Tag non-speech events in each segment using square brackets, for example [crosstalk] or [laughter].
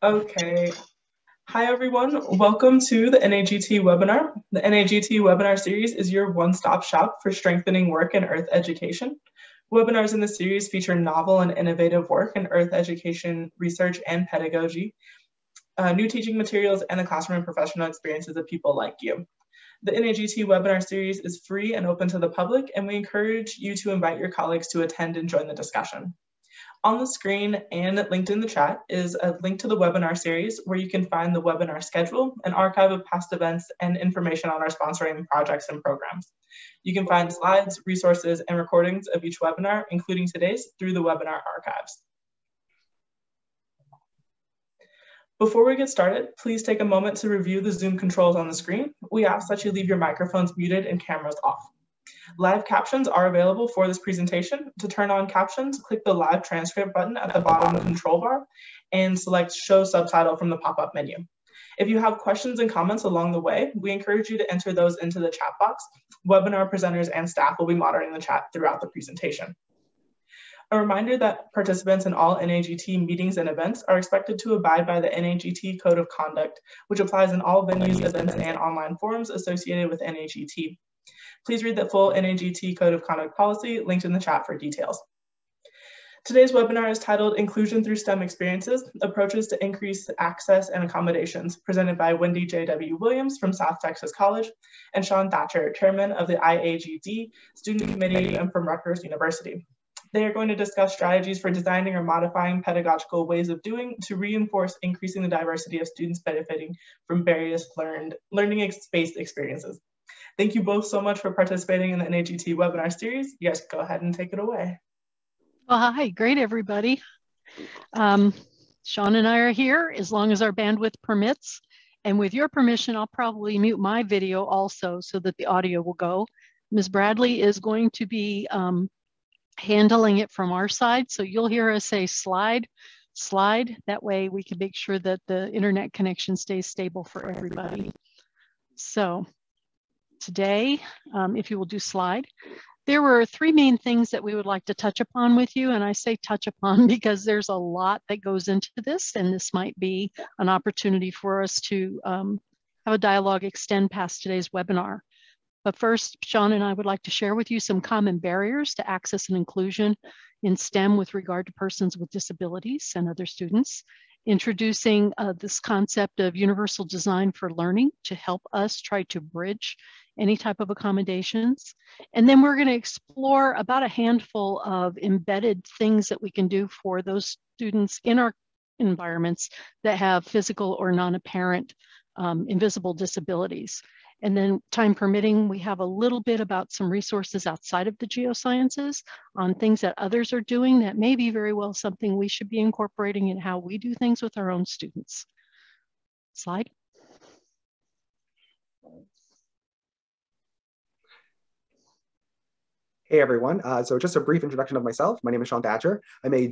Okay. Hi, everyone. Welcome to the NAGT webinar. The NAGT webinar series is your one-stop shop for strengthening work in Earth education. Webinars in the series feature novel and innovative work in Earth education research and pedagogy, uh, new teaching materials, and the classroom and professional experiences of people like you. The NAGT webinar series is free and open to the public, and we encourage you to invite your colleagues to attend and join the discussion. On the screen and linked in the chat is a link to the webinar series where you can find the webinar schedule, an archive of past events, and information on our sponsoring projects and programs. You can find slides, resources, and recordings of each webinar, including today's, through the webinar archives. Before we get started, please take a moment to review the Zoom controls on the screen. We ask that you leave your microphones muted and cameras off. Live captions are available for this presentation. To turn on captions, click the live transcript button at the bottom of the control bar and select show subtitle from the pop-up menu. If you have questions and comments along the way, we encourage you to enter those into the chat box. Webinar presenters and staff will be monitoring the chat throughout the presentation. A reminder that participants in all NAGT meetings and events are expected to abide by the NAGT Code of Conduct, which applies in all venues, events, and online forums associated with NAGT. Please read the full NAGT Code of Conduct policy linked in the chat for details. Today's webinar is titled Inclusion Through STEM Experiences, Approaches to Increase Access and Accommodations, presented by Wendy J.W. Williams from South Texas College and Sean Thatcher, Chairman of the IAGD Student Committee and from Rutgers University. They are going to discuss strategies for designing or modifying pedagogical ways of doing to reinforce increasing the diversity of students benefiting from various learned learning space experiences. Thank you both so much for participating in the NAGT webinar series. You guys go ahead and take it away. Well, hi, great everybody. Um, Sean and I are here as long as our bandwidth permits. And with your permission, I'll probably mute my video also so that the audio will go. Ms. Bradley is going to be um, handling it from our side. So you'll hear us say slide, slide. That way we can make sure that the internet connection stays stable for everybody. So today, um, if you will do slide. There were three main things that we would like to touch upon with you. And I say touch upon [laughs] because there's a lot that goes into this, and this might be an opportunity for us to um, have a dialogue extend past today's webinar. But first, Sean and I would like to share with you some common barriers to access and inclusion in STEM with regard to persons with disabilities and other students, introducing uh, this concept of universal design for learning to help us try to bridge any type of accommodations. And then we're going to explore about a handful of embedded things that we can do for those students in our environments that have physical or non-apparent um, invisible disabilities. And then time permitting, we have a little bit about some resources outside of the geosciences on things that others are doing that may be very well something we should be incorporating in how we do things with our own students. Slide. Hey everyone. Uh, so just a brief introduction of myself. My name is Sean Thatcher. I'm a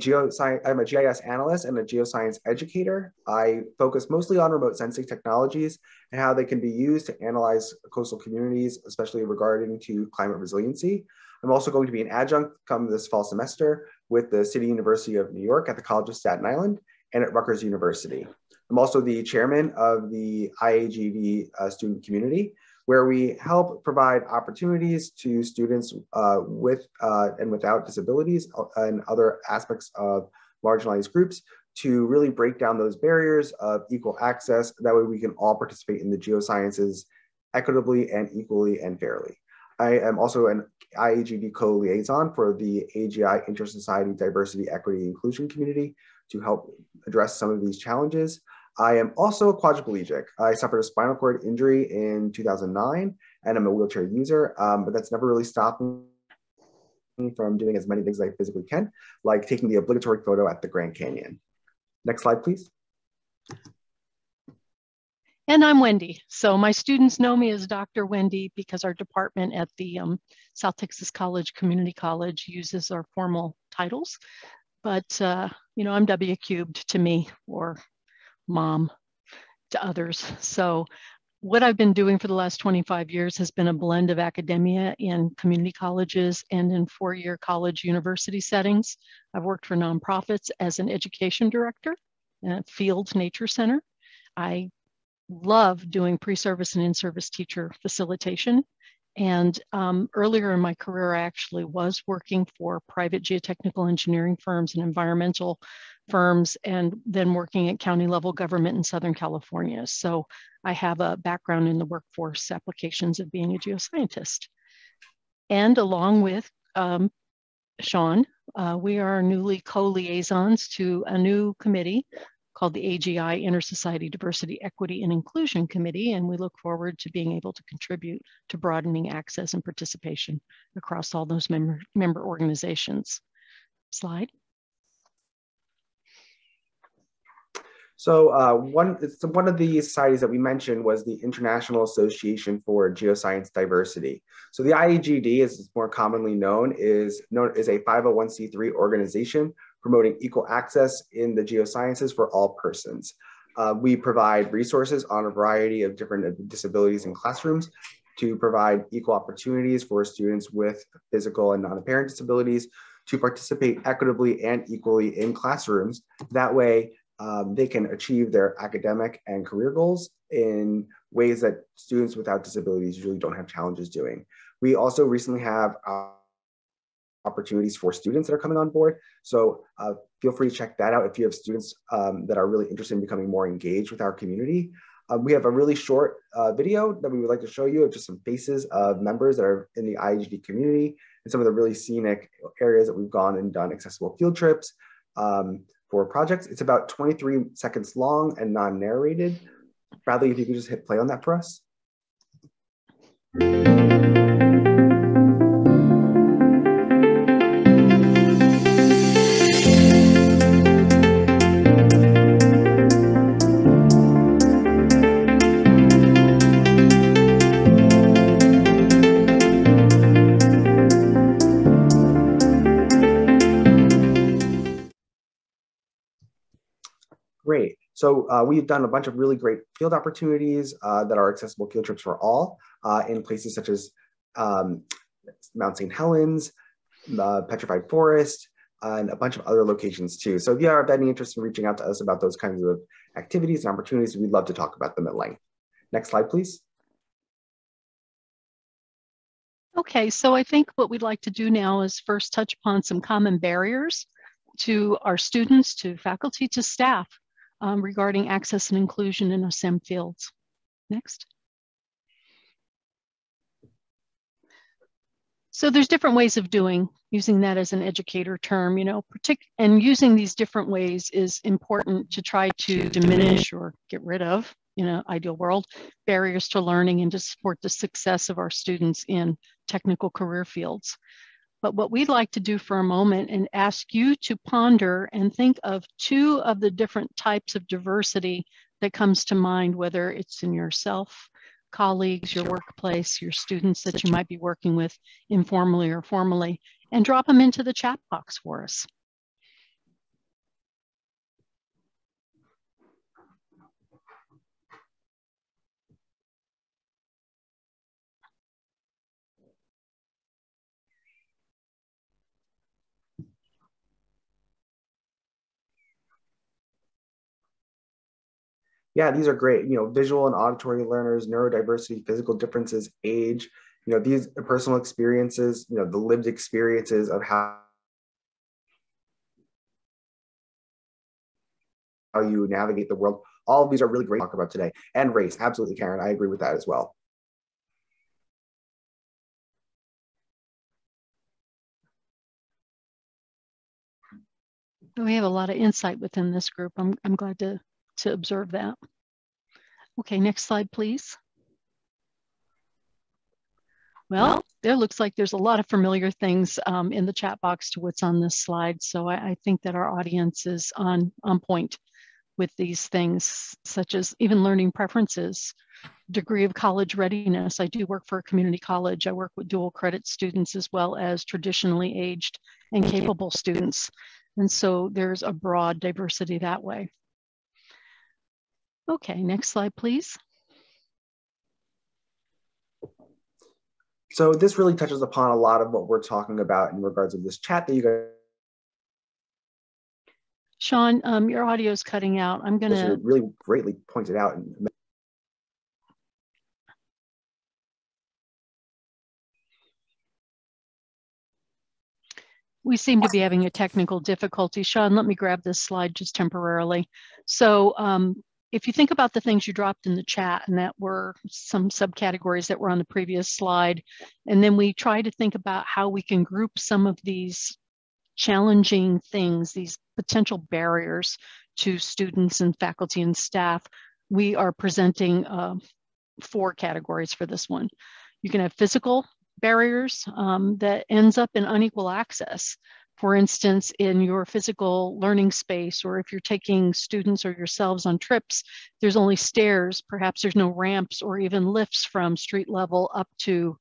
I'm a GIS analyst and a geoscience educator. I focus mostly on remote sensing technologies and how they can be used to analyze coastal communities, especially regarding to climate resiliency. I'm also going to be an adjunct come this fall semester with the City University of New York at the College of Staten Island and at Rutgers University. I'm also the chairman of the IAGD uh, student community, where we help provide opportunities to students uh, with uh, and without disabilities uh, and other aspects of marginalized groups to really break down those barriers of equal access. That way we can all participate in the geosciences equitably and equally and fairly. I am also an IAGD co-liaison for the AGI Inter-Society Diversity, Equity, Inclusion community to help address some of these challenges. I am also a quadriplegic. I suffered a spinal cord injury in 2009 and I'm a wheelchair user, um, but that's never really stopped me from doing as many things as I physically can, like taking the obligatory photo at the Grand Canyon. Next slide, please. And I'm Wendy. So my students know me as Dr. Wendy because our department at the um, South Texas College Community College uses our formal titles. But, uh, you know, I'm W cubed to me or mom to others. So what I've been doing for the last 25 years has been a blend of academia in community colleges and in four-year college university settings. I've worked for nonprofits as an education director uh, Field Nature Center. I love doing pre-service and in-service teacher facilitation. And um, earlier in my career, I actually was working for private geotechnical engineering firms and environmental firms, and then working at county level government in Southern California. So I have a background in the workforce applications of being a geoscientist. And along with um, Sean, uh, we are newly co-liaisons to a new committee called the AGI Intersociety Diversity, Equity, and Inclusion Committee, and we look forward to being able to contribute to broadening access and participation across all those member, member organizations. Slide. So uh, one, one of the societies that we mentioned was the International Association for Geoscience Diversity. So the IAGD, as it's more commonly known, is known as a 501c3 organization promoting equal access in the geosciences for all persons. Uh, we provide resources on a variety of different disabilities in classrooms to provide equal opportunities for students with physical and non-apparent disabilities to participate equitably and equally in classrooms. That way, um, they can achieve their academic and career goals in ways that students without disabilities usually don't have challenges doing. We also recently have uh, opportunities for students that are coming on board. So uh, feel free to check that out if you have students um, that are really interested in becoming more engaged with our community. Uh, we have a really short uh, video that we would like to show you of just some faces of members that are in the IAGD community and some of the really scenic areas that we've gone and done accessible field trips um, for projects. It's about 23 seconds long and non-narrated. Bradley, if you could just hit play on that for us. So uh, we've done a bunch of really great field opportunities uh, that are accessible field trips for all uh, in places such as um, Mount St. Helens, the Petrified Forest, and a bunch of other locations too. So if you have any interest in reaching out to us about those kinds of activities and opportunities, we'd love to talk about them at length. Next slide, please. Okay, so I think what we'd like to do now is first touch upon some common barriers to our students, to faculty, to staff um, regarding access and inclusion in STEM fields. Next. So there's different ways of doing, using that as an educator term, you know, partic and using these different ways is important to try to diminish or get rid of, in an ideal world, barriers to learning and to support the success of our students in technical career fields. But what we'd like to do for a moment and ask you to ponder and think of two of the different types of diversity that comes to mind, whether it's in yourself, colleagues, your workplace, your students that you might be working with informally or formally, and drop them into the chat box for us. Yeah, these are great. You know, visual and auditory learners, neurodiversity, physical differences, age, you know, these personal experiences, you know, the lived experiences of how how you navigate the world. All of these are really great to talk about today. And race, absolutely, Karen. I agree with that as well. We have a lot of insight within this group. I'm, I'm glad to to observe that. Okay, next slide, please. Well, there looks like there's a lot of familiar things um, in the chat box to what's on this slide. So I, I, think that our audience is on, on point with these things, such as even learning preferences, degree of college readiness. I do work for a community college. I work with dual credit students as well as traditionally aged and capable students. And so there's a broad diversity that way. Okay, next slide, please. So this really touches upon a lot of what we're talking about in regards of this chat that you guys Sean, um, your audio is cutting out. I'm going to really greatly pointed out. We seem to be having a technical difficulty. Sean, let me grab this slide just temporarily. So um, if you think about the things you dropped in the chat and that were some subcategories that were on the previous slide, and then we try to think about how we can group some of these challenging things, these potential barriers to students and faculty and staff, we are presenting uh, four categories for this one. You can have physical barriers um, that ends up in unequal access. For instance, in your physical learning space, or if you're taking students or yourselves on trips, there's only stairs, perhaps there's no ramps or even lifts from street level up to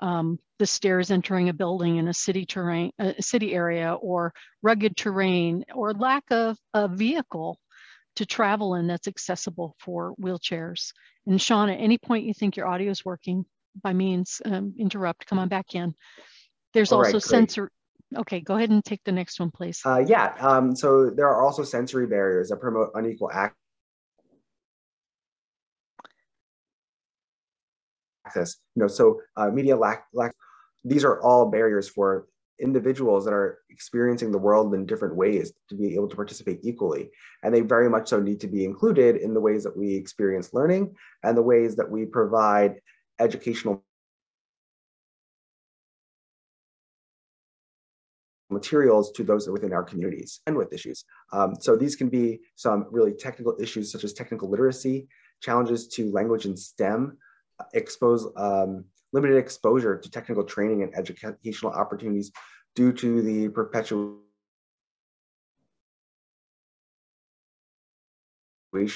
um, the stairs entering a building in a city terrain, a city area, or rugged terrain, or lack of a vehicle to travel in that's accessible for wheelchairs. And Sean, at any point you think your audio is working, by means um, interrupt, come on back in. There's All also right, sensor. Okay, go ahead and take the next one, please. Uh, yeah, um, so there are also sensory barriers that promote unequal access. You know, so uh, media lack, lack, these are all barriers for individuals that are experiencing the world in different ways to be able to participate equally. And they very much so need to be included in the ways that we experience learning and the ways that we provide educational materials to those within our communities and with issues. Um, so these can be some really technical issues such as technical literacy, challenges to language and STEM, expose um, limited exposure to technical training and educational opportunities due to the perpetuation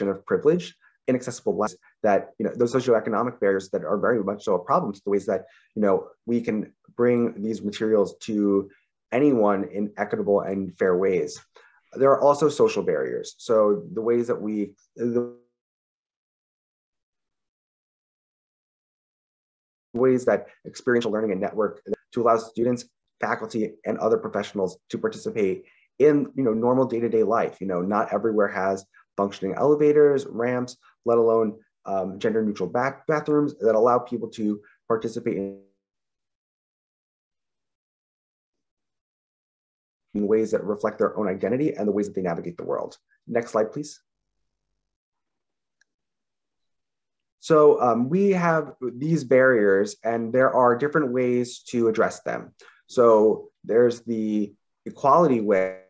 of privilege inaccessible lives that you know those socioeconomic barriers that are very much so a problem to the ways that you know we can bring these materials to anyone in equitable and fair ways there are also social barriers so the ways that we the ways that experiential learning and network to allow students, faculty, and other professionals to participate in you know normal day-to-day life. You know, not everywhere has functioning elevators, ramps, let alone um, gender-neutral bath bathrooms that allow people to participate in in ways that reflect their own identity and the ways that they navigate the world. Next slide, please. So um, we have these barriers and there are different ways to address them. So there's the equality way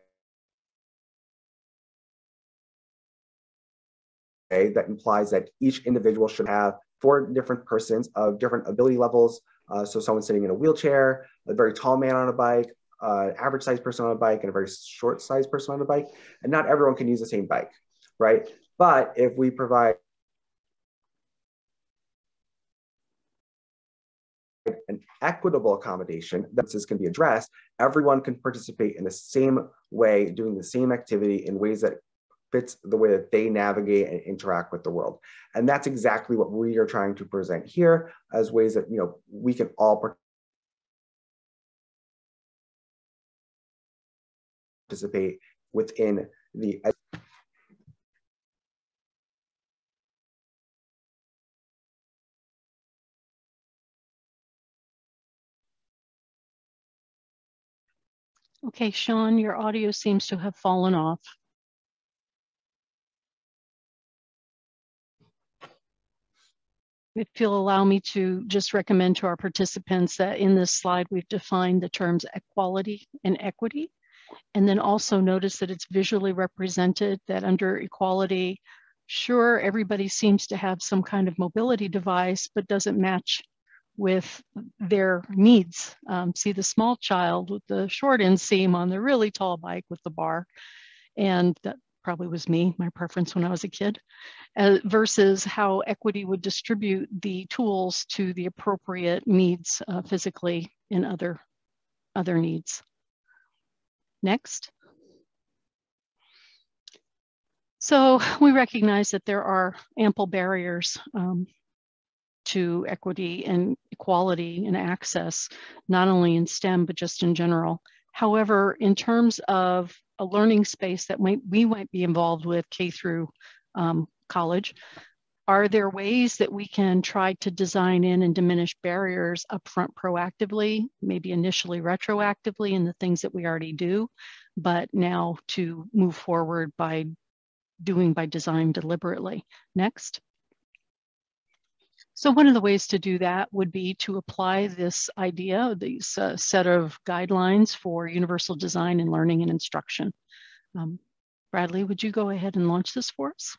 that implies that each individual should have four different persons of different ability levels. Uh, so someone sitting in a wheelchair, a very tall man on a bike, uh, average sized person on a bike, and a very short sized person on a bike. And not everyone can use the same bike, right? But if we provide an equitable accommodation that this can be addressed, everyone can participate in the same way, doing the same activity in ways that fits the way that they navigate and interact with the world. And that's exactly what we are trying to present here as ways that you know we can all participate within the Okay, Sean, your audio seems to have fallen off. If you'll allow me to just recommend to our participants that in this slide, we've defined the terms equality and equity. And then also notice that it's visually represented that under equality, sure, everybody seems to have some kind of mobility device, but doesn't match with their needs. Um, see the small child with the short inseam on the really tall bike with the bar. And that probably was me, my preference when I was a kid, uh, versus how equity would distribute the tools to the appropriate needs uh, physically and other, other needs. Next. So [laughs] we recognize that there are ample barriers um, to equity and equality and access, not only in STEM, but just in general. However, in terms of a learning space that we might be involved with K through um, college, are there ways that we can try to design in and diminish barriers upfront proactively, maybe initially retroactively in the things that we already do, but now to move forward by doing by design deliberately? Next. So one of the ways to do that would be to apply this idea, these uh, set of guidelines for universal design and learning and instruction. Um, Bradley, would you go ahead and launch this for us?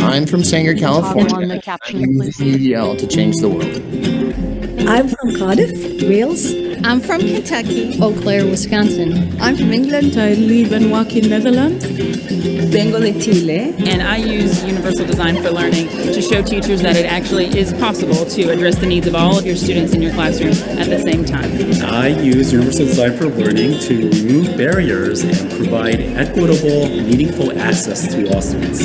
I'm from Sanger, California. I use UDL to change the world. I'm from Cardiff, Wales. I'm from Kentucky. Eau Claire, Wisconsin. I'm from England. I live and work in Netherlands. Vengo de Chile. And I use Universal Design for Learning to show teachers that it actually is possible to address the needs of all of your students in your classroom at the same time. I use Universal Design for Learning to remove barriers and provide equitable, meaningful access to all students.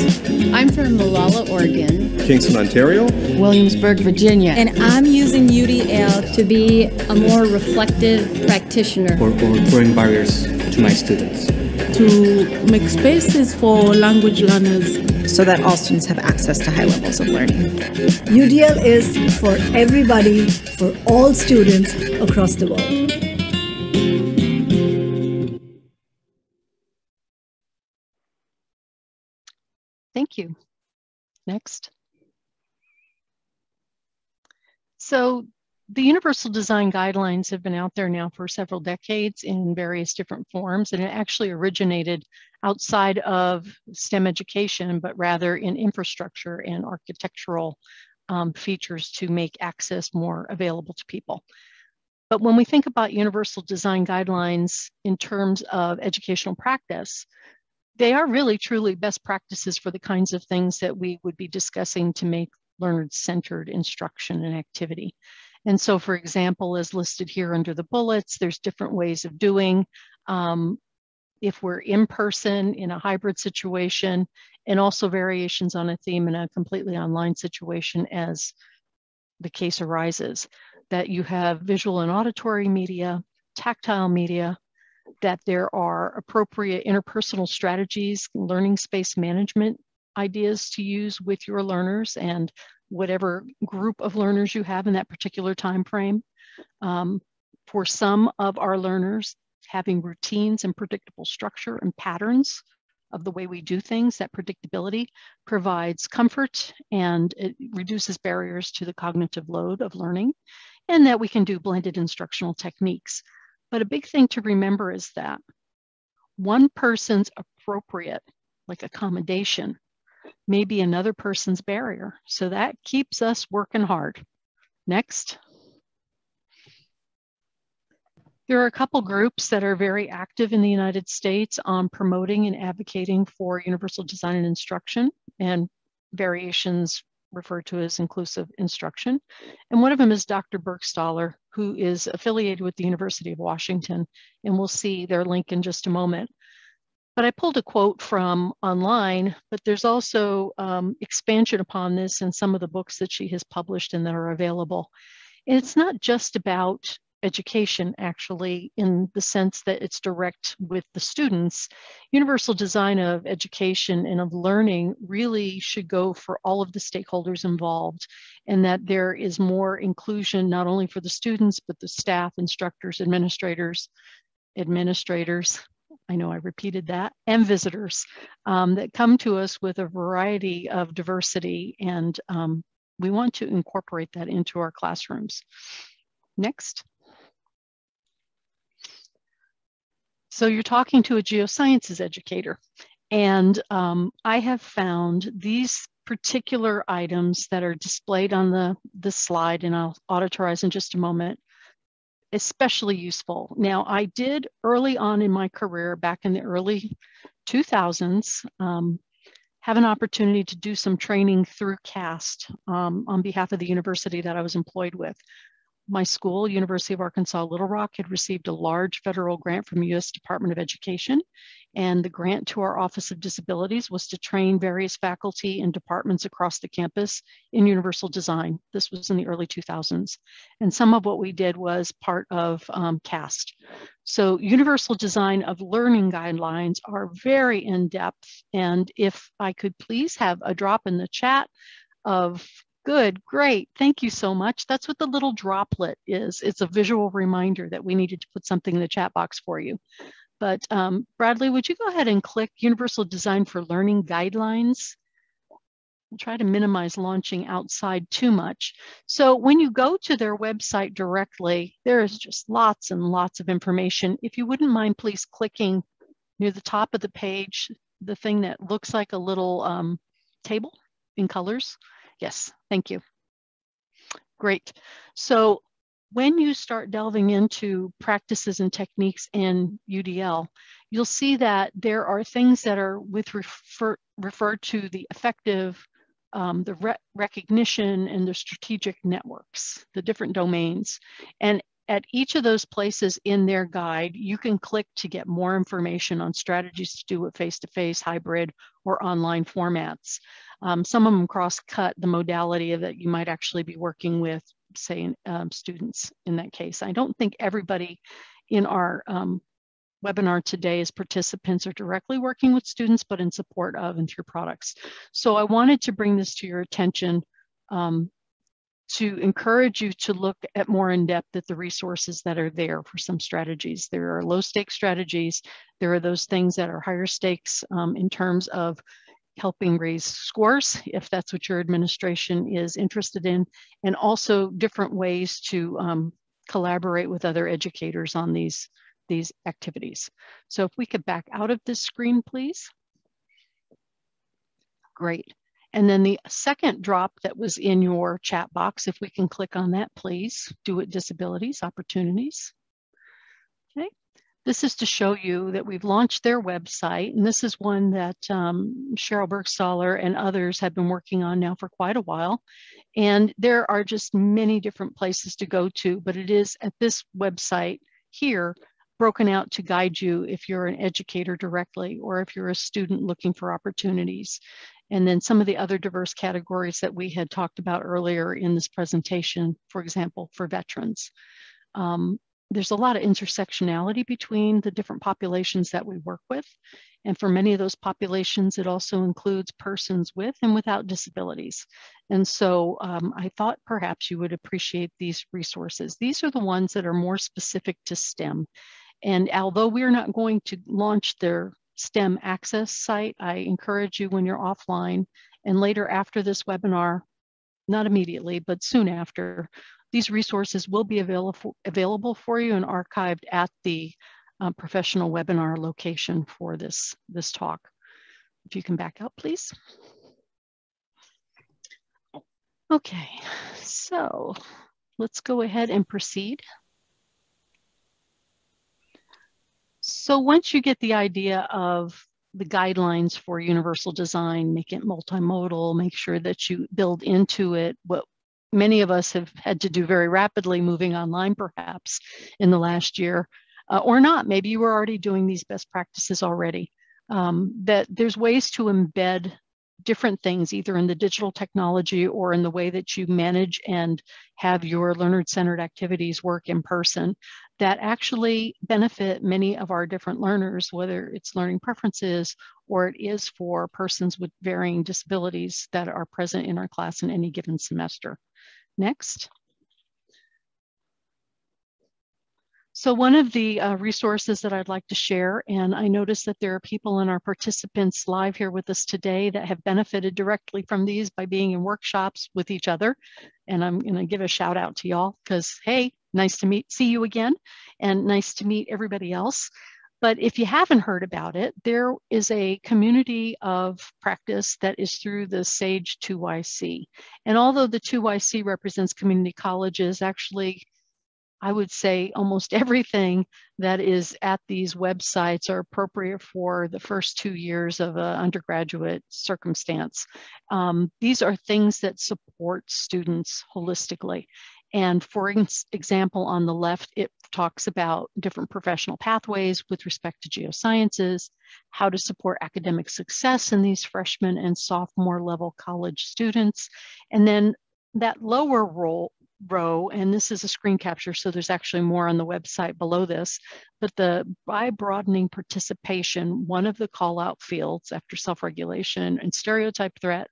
I'm from Molalla, Oregon. Kingston, Ontario. Williamsburg, Virginia. And I'm using UDL to be a more reflective practitioner. For overthrowing barriers to my students. To make spaces for language learners. So that all students have access to high levels of learning. UDL is for everybody, for all students across the world. Thank you. Next. So the Universal Design Guidelines have been out there now for several decades in various different forms, and it actually originated outside of STEM education, but rather in infrastructure and architectural um, features to make access more available to people. But when we think about Universal Design Guidelines in terms of educational practice, they are really truly best practices for the kinds of things that we would be discussing to make learner-centered instruction and activity. And so, for example, as listed here under the bullets, there's different ways of doing. Um, if we're in person in a hybrid situation, and also variations on a theme in a completely online situation as the case arises, that you have visual and auditory media, tactile media, that there are appropriate interpersonal strategies, learning space management ideas to use with your learners and whatever group of learners you have in that particular time frame. Um, for some of our learners, having routines and predictable structure and patterns of the way we do things, that predictability provides comfort and it reduces barriers to the cognitive load of learning, and that we can do blended instructional techniques. But a big thing to remember is that one person's appropriate, like accommodation, may be another person's barrier. So that keeps us working hard. Next. There are a couple groups that are very active in the United States on promoting and advocating for universal design and instruction and variations referred to as inclusive instruction. And one of them is Dr. Burgstahler, who is affiliated with the University of Washington. And we'll see their link in just a moment. But I pulled a quote from online, but there's also um, expansion upon this in some of the books that she has published and that are available. And it's not just about education, actually, in the sense that it's direct with the students. Universal design of education and of learning really should go for all of the stakeholders involved, and that there is more inclusion not only for the students, but the staff, instructors, administrators, administrators, I know I repeated that, and visitors um, that come to us with a variety of diversity, and um, we want to incorporate that into our classrooms. Next. So you're talking to a geosciences educator, and um, I have found these particular items that are displayed on the, the slide, and I'll auditorize in just a moment, especially useful. Now, I did early on in my career, back in the early 2000s, um, have an opportunity to do some training through CAST um, on behalf of the university that I was employed with. my school, University of Arkansas Little Rock, had received a large federal grant from the U.S. Department of Education. And the grant to our Office of Disabilities was to train various faculty and departments across the campus in universal design. This was in the early 2000s. And some of what we did was part of um, CAST. So universal design of learning guidelines are very in-depth. And if I could please have a drop in the chat of Good, great. Thank you so much. That's what the little droplet is. It's a visual reminder that we needed to put something in the chat box for you. But um, Bradley, would you go ahead and click Universal Design for Learning Guidelines? I'll try to minimize launching outside too much. So when you go to their website directly, there is just lots and lots of information. If you wouldn't mind, please clicking near the top of the page, the thing that looks like a little um, table in colors. Yes, thank you. Great. So when you start delving into practices and techniques in UDL, you'll see that there are things that are with refer, referred to the affective, um, the re recognition and the strategic networks, the different domains. And at each of those places in their guide, you can click to get more information on strategies to do it face-to-face, -face, hybrid, or online formats. Um, some of them cross-cut the modality that you might actually be working with, say, um, students in that case. I don't think everybody in our um, webinar today as participants are directly working with students, but in support of and through products. So I wanted to bring this to your attention um, to encourage you to look at more in depth at the resources that are there for some strategies. There are low stakes strategies. There are those things that are higher stakes um, in terms of helping raise scores if that's what your administration is interested in, and also different ways to um, collaborate with other educators on these, these activities. So if we could back out of this screen, please. Great. And then the second drop that was in your chat box, if we can click on that, please, DO-IT disabilities, opportunities. This is to show you that we've launched their website, and this is one that um, Sheryl Burgstahler and others have been working on now for quite a while. And there are just many different places to go to, but it is at this website here broken out to guide you if you're an educator directly or if you're a student looking for opportunities. And then some of the other diverse categories that we had talked about earlier in this presentation, for example, for veterans. Um, there's a lot of intersectionality between the different populations that we work with. And for many of those populations, it also includes persons with and without disabilities. And so um, I thought perhaps you would appreciate these resources. These are the ones that are more specific to STEM. And although we're not going to launch their STEM access site, I encourage you when you're offline and later after this webinar, not immediately, but soon after, these resources will be available, available for you and archived at the uh, professional webinar location for this, this talk. If you can back up, please. Okay, so let's go ahead and proceed. So once you get the idea of the guidelines for universal design, make it multimodal, make sure that you build into it what many of us have had to do very rapidly, moving online perhaps in the last year, uh, or not. Maybe you were already doing these best practices already. Um, that there's ways to embed different things, either in the digital technology or in the way that you manage and have your learner-centered activities work in person that actually benefit many of our different learners, whether it's learning preferences or it is for persons with varying disabilities that are present in our class in any given semester. Next. So one of the uh, resources that I'd like to share, and I noticed that there are people in our participants live here with us today that have benefited directly from these by being in workshops with each other. And I'm gonna give a shout out to y'all because, hey, nice to meet, see you again, and nice to meet everybody else. But if you haven't heard about it, there is a community of practice that is through the SAGE 2YC. And although the 2YC represents community colleges, actually, I would say almost [laughs] everything that is at these websites are appropriate for the first two years of an undergraduate circumstance. Um, these are things that support students holistically. And for example, on the left, it talks about different professional pathways with respect to geosciences, how to support academic success in these freshman and sophomore level college students. And then that lower row, and this is a screen capture, so there's actually more on the website below this, but the by broadening participation, one of the call out fields after self-regulation and stereotype threat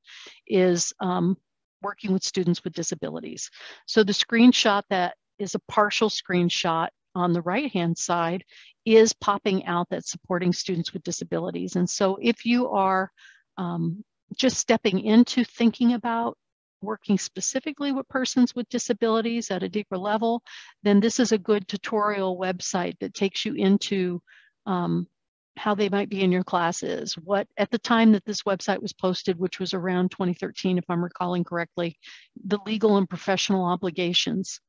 is um, working with students with disabilities. So the screenshot that is a partial screenshot on the right-hand side is popping out that supporting students with disabilities. And so if you are um, just stepping into thinking about working specifically with persons with disabilities at a deeper level, then this is a good tutorial website that takes you into um, how they might be in your classes. What at the time that this website was posted, which was around 2013, if I'm recalling correctly, the legal and professional obligations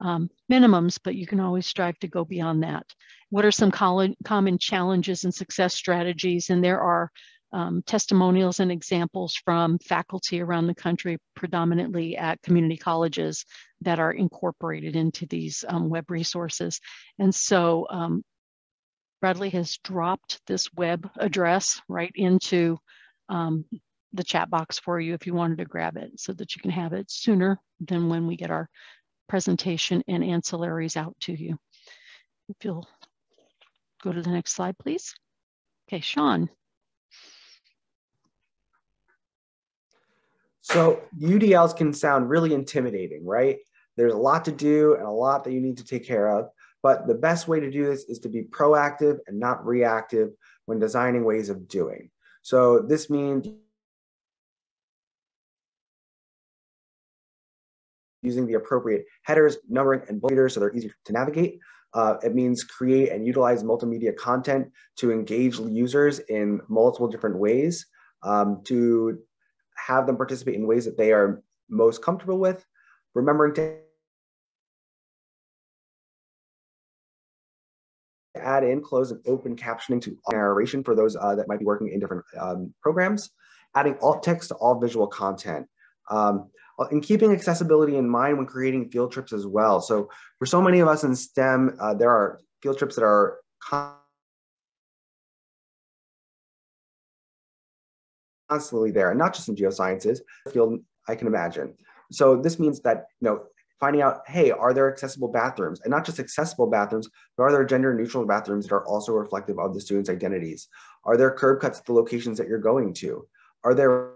um, minimums, but you can always strive to go beyond that. What are some common challenges and success strategies? And there are um, testimonials and examples from faculty around the country, predominantly at community colleges that are incorporated into these um, web resources. And so um, Bradley has dropped this web address right into um, the chat box for you if you wanted to grab it so that you can have it sooner than when we get our presentation and ancillaries out to you. If you'll go to the next slide, please. Okay, Sean. So UDLs can sound really intimidating, right? There's a lot to do and a lot that you need to take care of. But the best way to do this is to be proactive and not reactive when designing ways of doing. So this means using the appropriate headers, numbering, and leaders so they're easy to navigate. Uh, it means create and utilize multimedia content to engage users in multiple different ways, um, to have them participate in ways that they are most comfortable with, remembering to add in closed and open captioning to narration for those uh, that might be working in different um, programs, adding alt text to all visual content. Um, and keeping accessibility in mind when creating field trips as well. So for so many of us in STEM, uh, there are field trips that are constantly there, and not just in geosciences, field I can imagine. So this means that you know finding out, hey, are there accessible bathrooms? And not just accessible bathrooms, but are there gender neutral bathrooms that are also reflective of the students' identities? Are there curb cuts at the locations that you're going to? Are there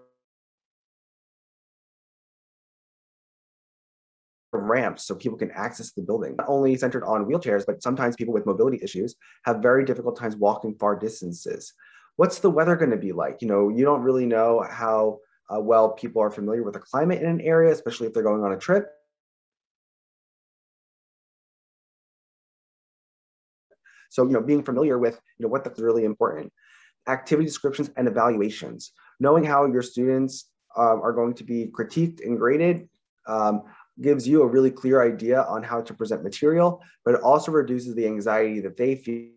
ramps so people can access the building? Not only centered on wheelchairs, but sometimes people with mobility issues have very difficult times walking far distances what's the weather going to be like? You know, you don't really know how uh, well people are familiar with the climate in an area, especially if they're going on a trip. So, you know, being familiar with, you know, what that's really important. Activity descriptions and evaluations. Knowing how your students um, are going to be critiqued and graded um, gives you a really clear idea on how to present material, but it also reduces the anxiety that they feel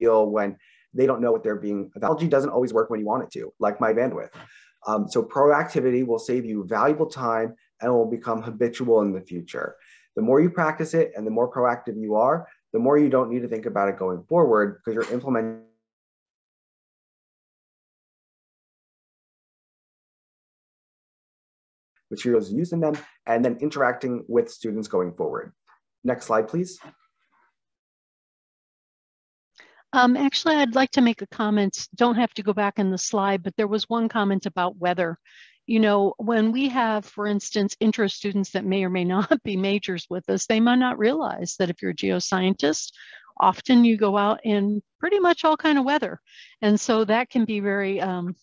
when they don't know what they're being. Technology doesn't always work when you want it to, like my bandwidth. Um, so proactivity will save you valuable time and will become habitual in the future. The more you practice it and the more proactive you are, the more you don't need to think about it going forward because you're implementing materials used in them and then interacting with students going forward. Next slide, please. Um, actually, I'd like to make a comment. Don't have to go back in the slide, but there was one comment about weather. You know, when we have, for instance, intro students that may or may not [laughs] be majors with us, they might not realize that if you're a geoscientist, often you go out in pretty much all kind of weather. And so that can be very um,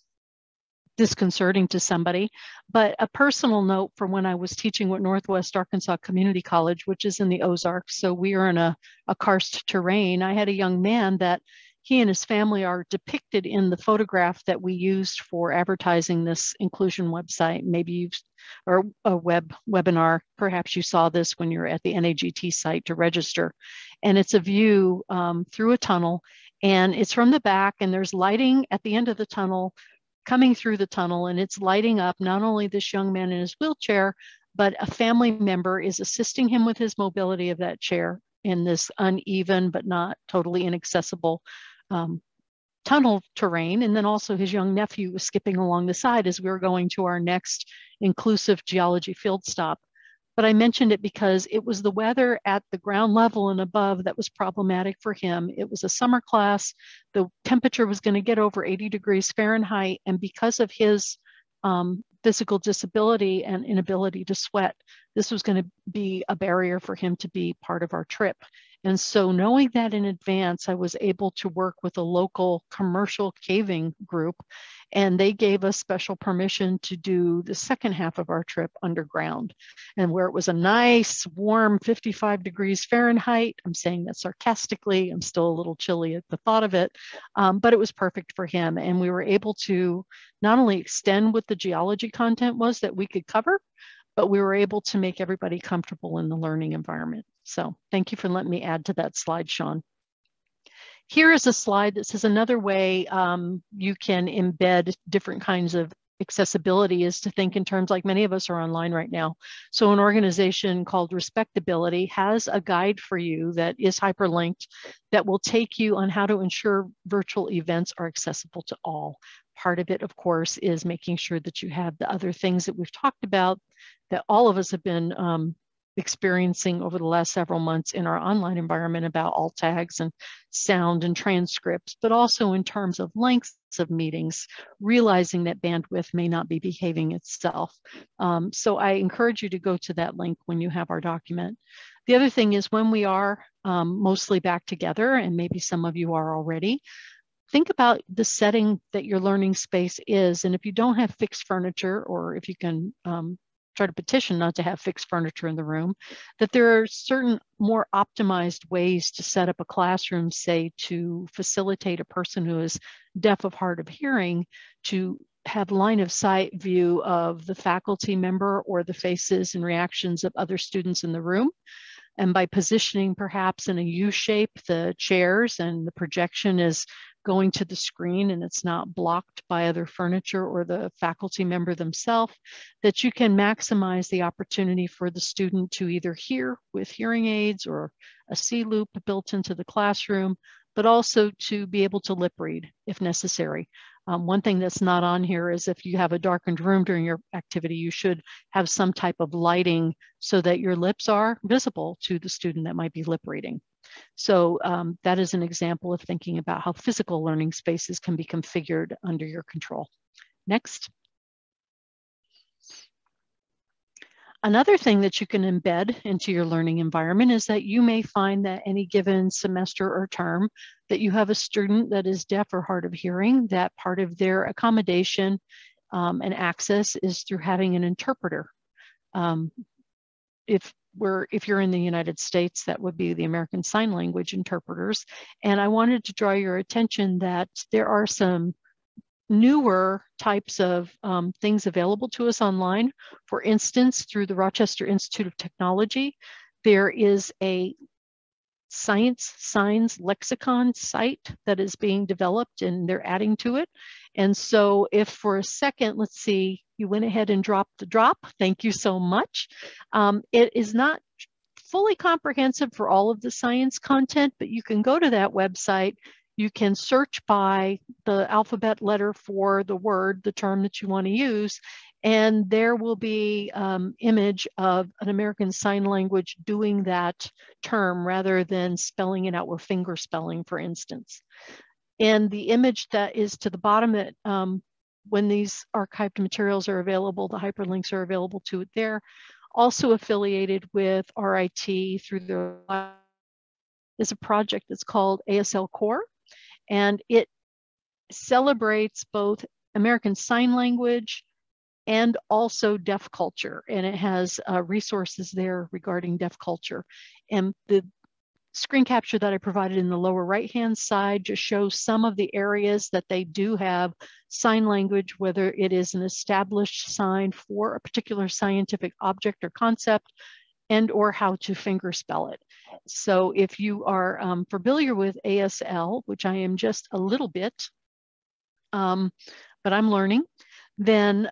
disconcerting to somebody. But a personal note from when I was teaching at Northwest Arkansas Community College, which is in the Ozarks, so we are in a, a karst terrain. I had a young man that he and his family are depicted in the photograph that we used for advertising this inclusion website. Maybe you've, or a web webinar, perhaps you saw this when you're at the NAGT site to register. And it's a view um, through a tunnel and it's from the back and there's lighting at the end of the tunnel coming through the tunnel and it's lighting up not only this young man in his wheelchair, but a family member is assisting him with his mobility of that chair in this uneven but not totally inaccessible um, tunnel terrain. And then also his young nephew was skipping along the side as we were going to our next inclusive geology field stop. But I mentioned it because it was the weather at the ground level and above that was problematic for him. It was a summer class. The temperature was going to get over 80 degrees Fahrenheit. And because of his um, physical disability and inability to sweat, this was going to be a barrier for him to be part of our trip. And so knowing that in advance, I was able to work with a local commercial caving group and they gave us special permission to do the second half of our trip underground and where it was a nice warm 55 degrees Fahrenheit. I'm saying that sarcastically, I'm still a little chilly at the thought of it, um, but it was perfect for him. And we were able to not only extend what the geology content was that we could cover, but we were able to make everybody comfortable in the learning environment. So thank you for letting me add to that slide, Sean. Here is a slide that says another way um, you can embed different kinds of accessibility is to think in terms like many of us are online right now. So an organization called Respectability has a guide for you that is hyperlinked that will take you on how to ensure virtual events are accessible to all. Part of it, of course, is making sure that you have the other things that we've talked about that all of us have been um, experiencing over the last several months in our online environment about alt tags and sound and transcripts, but also in terms of lengths of meetings, realizing that bandwidth may not be behaving itself. Um, so I encourage you to go to that link when you have our document. The other thing is when we are um, mostly back together, and maybe some of you are already, think about the setting that your learning space is. And if you don't have fixed furniture, or if you can um, try to petition not to have fixed furniture in the room, that there are certain more optimized ways to set up a classroom, say to facilitate a person who is deaf of hard of hearing to have line of sight view of the faculty member or the faces and reactions of other students in the room. And by positioning perhaps in a U shape, the chairs and the projection is going to the screen and it's not blocked by other furniture or the faculty member themselves, that you can maximize the opportunity for the student to either hear with hearing aids or a C loop built into the classroom, but also to be able to lip read if necessary. Um, one thing that's not on here is if you have a darkened room during your activity, you should have some type of lighting so that your lips are visible to the student that might be lip reading. So um, that is an example of thinking about how physical learning spaces can be configured under your control. Next. Another thing that you can embed into your learning environment is that you may find that any given semester or term that you have a student that is deaf or hard of hearing, that part of their accommodation um, and access is through having an interpreter. Um, if we're, if you're in the United States, that would be the American Sign Language interpreters. And I wanted to draw your attention that there are some newer types of um, things available to us online. For instance, through the Rochester Institute of Technology, there is a science signs lexicon site that is being developed and they're adding to it. And so if for a second, let's see, you went ahead and dropped the drop, thank you so much. Um, it is not fully comprehensive for all of the science content, but you can go to that website you can search by the alphabet letter for the word, the term that you want to use, and there will be um, image of an American Sign Language doing that term rather than spelling it out with finger spelling, for instance. And the image that is to the bottom that um, when these archived materials are available, the hyperlinks are available to it there. Also affiliated with RIT through the is a project that's called ASL Core. And it celebrates both American Sign Language and also deaf culture. And it has uh, resources there regarding deaf culture. And the screen capture that I provided in the lower right-hand side just shows some of the areas that they do have sign language, whether it is an established sign for a particular scientific object or concept, and or how to finger spell it. So if you are um, familiar with ASL, which I am just a little bit, um, but I'm learning, then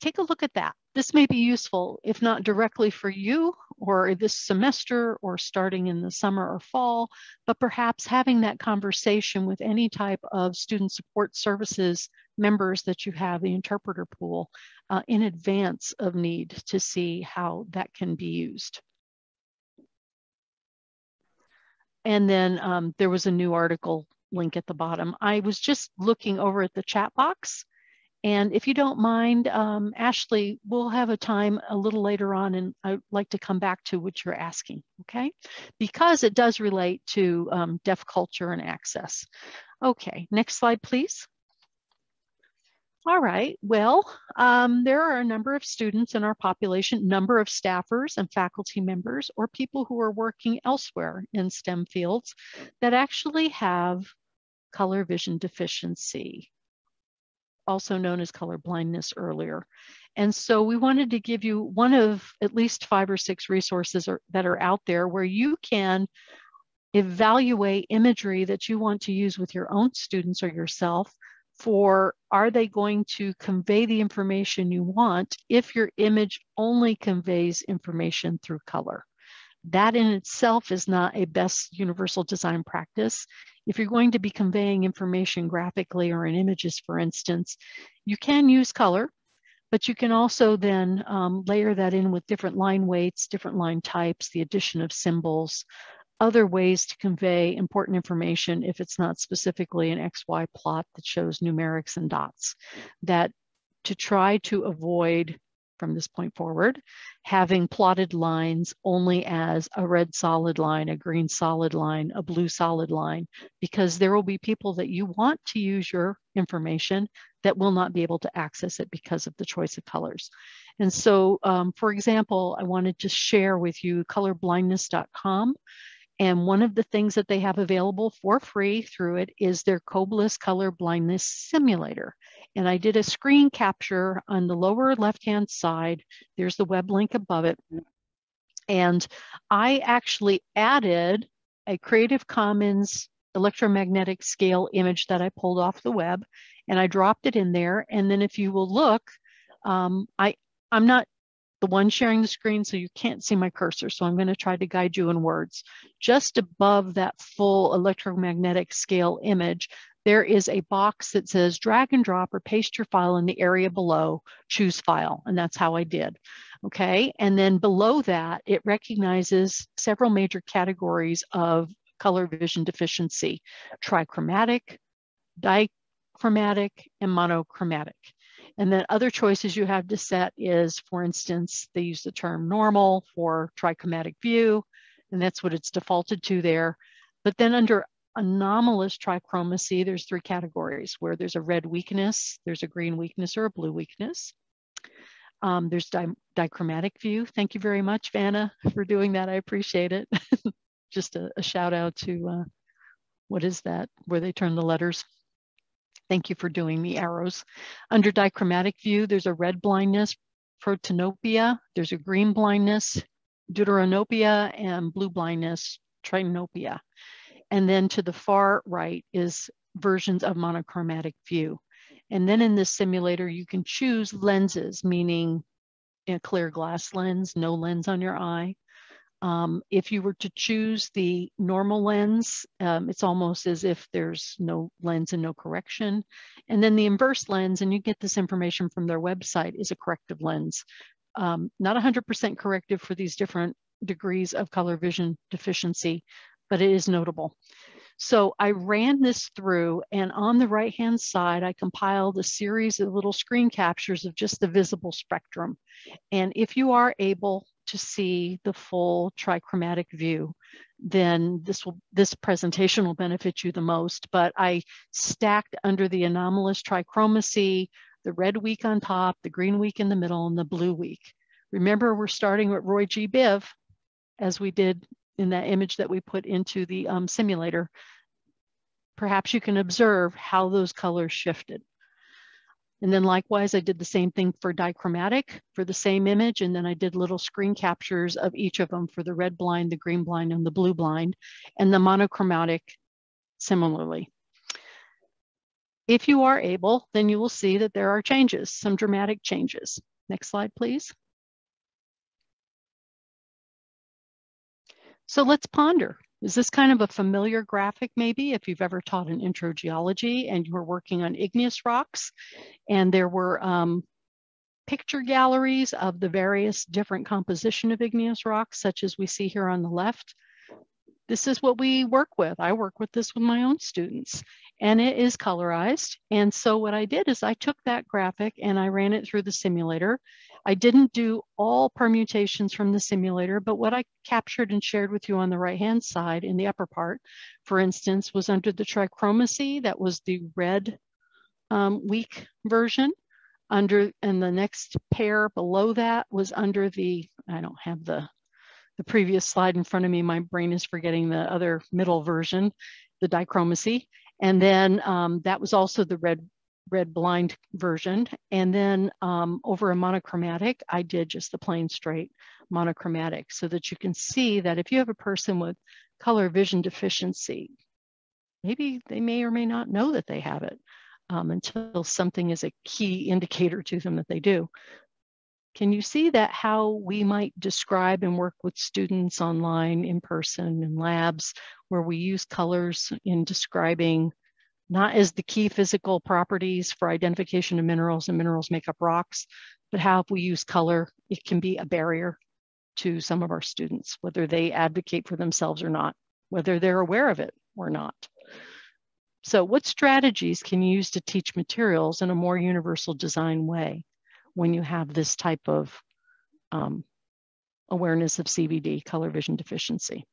take a look at that. This may be useful, if not directly for you or this semester or starting in the summer or fall, but perhaps having that conversation with any type of student support services members that you have, the interpreter pool, uh, in advance of need to see how that can be used. And then um, there was a new article link at the bottom. I was just looking over at the chat box and if you don't mind, um, Ashley, we'll have a time a little later on and I'd like to come back to what you're asking, okay? Because it does relate to um, deaf culture and access. Okay, next slide, please. All right, well, um, there are a number of students in our population, number of staffers and faculty members or people who are working elsewhere in STEM fields that actually have color vision deficiency also known as color blindness earlier. And so we wanted to give you one of at least five or six resources that are out there where you can evaluate imagery that you want to use with your own students or yourself for are they going to convey the information you want if your image only conveys information through color. That in itself is not a best universal design practice. If you're going to be conveying information graphically or in images, for instance, you can use color, but you can also then um, layer that in with different line weights, different line types, the addition of symbols, other ways to convey important information if it's not specifically an XY plot that shows numerics and dots, that to try to avoid from this point forward, having plotted lines only as a red solid line, a green solid line, a blue solid line, because there will be people that you want to use your information that will not be able to access it because of the choice of colors. And so, um, for example, I wanted to share with you colorblindness.com. And one of the things that they have available for free through it is their Coblis Color Blindness Simulator. And I did a screen capture on the lower left-hand side. There's the web link above it. And I actually added a Creative Commons electromagnetic scale image that I pulled off the web and I dropped it in there. And then if you will look, um, I, I'm not the one sharing the screen, so you can't see my cursor. So I'm going to try to guide you in words. Just above that full electromagnetic scale image, there is a box that says drag and drop or paste your file in the area below, choose file. And that's how I did. Okay. And then below that, it recognizes several major categories of color vision deficiency, trichromatic, dichromatic, and monochromatic. And then other choices you have to set is, for instance, they use the term normal for trichromatic view, and that's what it's defaulted to there. But then under anomalous trichromacy, there's three categories where there's a red weakness, there's a green weakness, or a blue weakness. Um, there's di dichromatic view. Thank you very much, Vanna, for doing that. I appreciate it. [laughs] Just a, a, shout out to, uh, what is that, where they turn the letters. Thank you for doing the arrows. Under dichromatic view, there's a red blindness, protanopia. There's a green blindness, deuteranopia, and blue blindness, trinopia. And then to the far right is versions of monochromatic view. And then in this simulator, you can choose lenses, meaning a clear glass lens, no lens on your eye. Um, if you were to choose the normal lens, um, it's almost as if there's no lens and no correction. And then the inverse lens, and you get this information from their website, is a corrective lens. Um, not 100% corrective for these different degrees of color vision deficiency, but it is notable. So I ran this through and on the right-hand side, I compiled a series of little screen captures of just the visible spectrum. And if you are able to see the full trichromatic view, then this will this presentation will benefit you the most. But I stacked under the anomalous trichromacy, the red weak on top, the green weak in the middle, and the blue weak. Remember, we're starting with Roy G. Biv, as we did in that image that we put into the um, simulator, perhaps you can observe how those colors shifted. And then likewise, I did the same thing for dichromatic for the same image. And then I did little screen captures of each of them for the red blind, the green blind, and the blue blind, and the monochromatic similarly. If you are able, then you will see that there are changes, some dramatic changes. Next slide, please. So let's ponder. Is this kind of a familiar graphic maybe if you've ever taught an intro geology and you were working on igneous rocks and there were um, picture galleries of the various different composition of igneous rocks such as we see here on the left. This is what we work with. I work with this with my own students and it is colorized. And so what I did is I took that graphic and I ran it through the simulator I didn't do all permutations from the simulator, but what I captured and shared with you on the right-hand side in the upper part, for instance, was under the trichromacy, that was the red um, weak version. Under, and the next pair below that was under the, I don't have the, the previous slide in front of me, my brain is forgetting the other middle version, the dichromacy. And then um, that was also the red red blind version. And then um, over a monochromatic, I did just the plain straight monochromatic so that you can see that if you have a person with color vision deficiency, maybe they may or may not know that they have it um, until something is a key indicator to them that they do. Can you see that how we might describe and work with students online, in person, in labs, where we use colors in describing not as the key physical properties for identification of minerals and minerals make up rocks, but how if we use color, it can be a barrier to some of our students, whether they advocate for themselves or not, whether they're aware of it or not. So what strategies can you use to teach materials in a more universal design way when you have this type of um, awareness of CVD, color vision deficiency?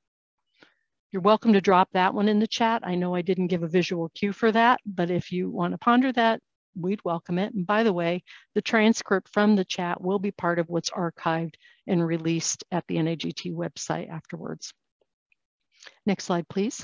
You're welcome to drop that one in the chat. I know I didn't give a visual cue for that, but if you want to ponder that, we'd welcome it. And by the way, the transcript from the chat will be part of what's archived and released at the NAGT website afterwards. Next slide, please.